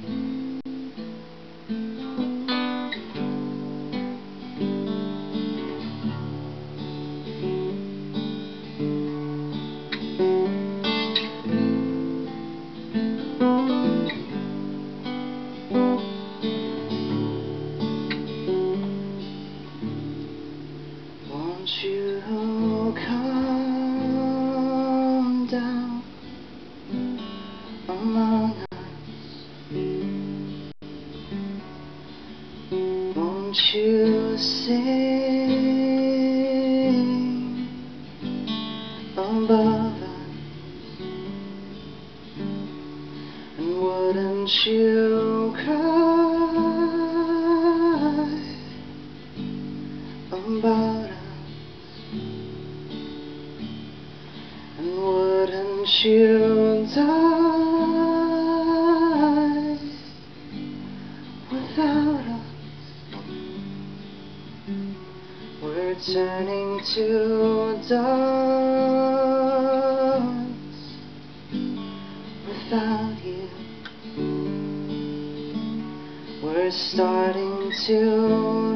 Won't you sing above us? And wouldn't you cry about us? And wouldn't you die turning to dust without you. We're starting to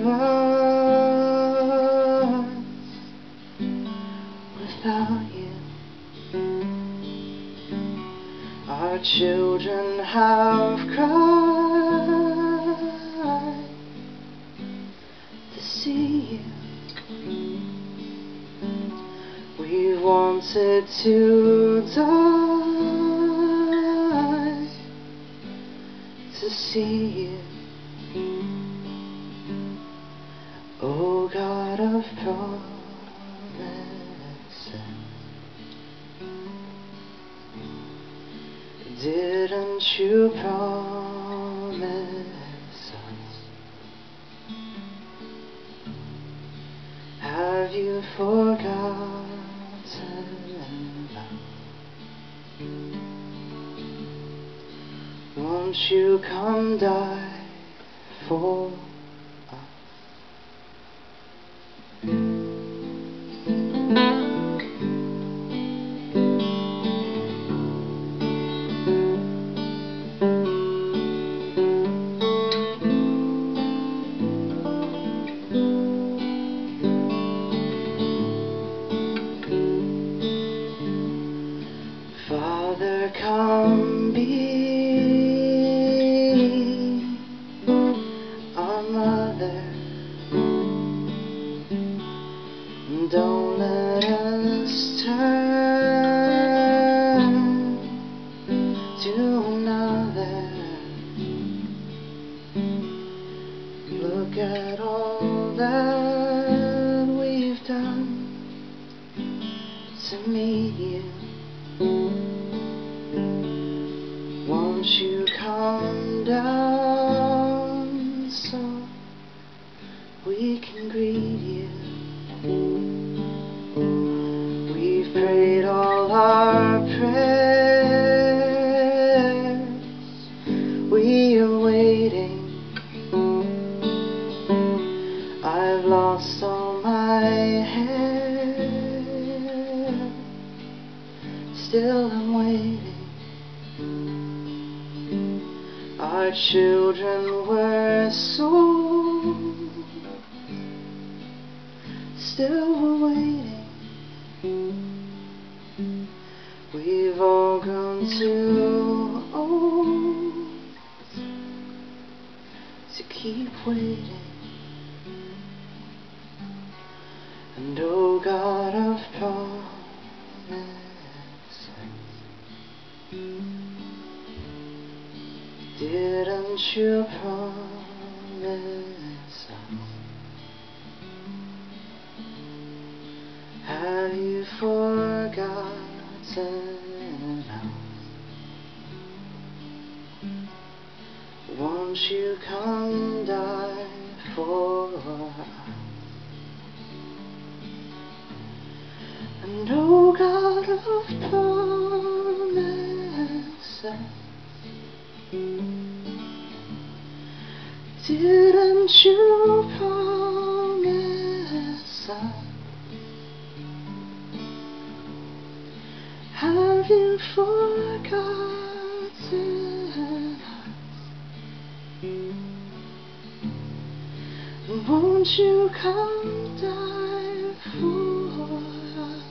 rust without you. Our children have cried wanted to die to see you. Oh God of promises, didn't you promise us? Have you forgotten Won't you come die for to meet you. Won't you come down so we can greet you? We've prayed all our prayers. We are waiting. I've lost all my hair. Still I'm waiting. Our children were sold. Still we're waiting. We've all grown too old to keep waiting. Didn't promise? Have you forgotten us? Won't you come die Didn't you promise us? Have you forgotten us? Won't you come down for us?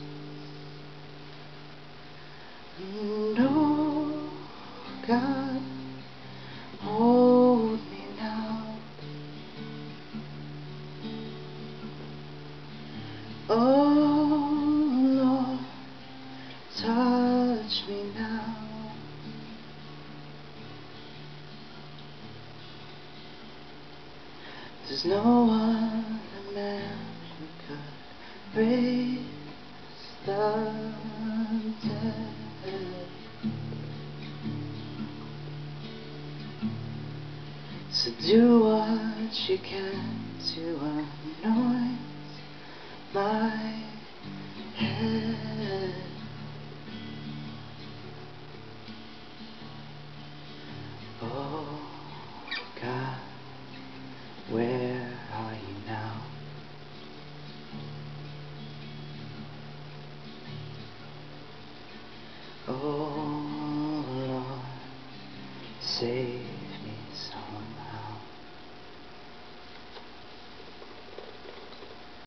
There's no other man who could raise the dead. So do what you can to anoint my head. Oh God, Oh